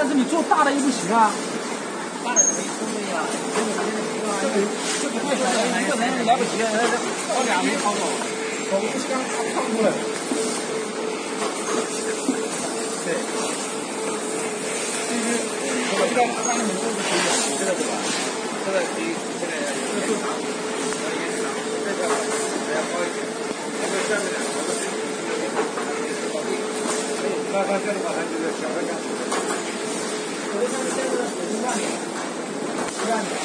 但是你做，大的又不行啊，大的可以抽的呀，这个这个这个太小了，一个人来不及，我俩没掏过，我不想掏过来。对，就是我知道他们都是可以的，这个对吧？这个可以，这个这个正常，这个还要高一点，这个下面两个都是高低，那那这里把它就是小的这样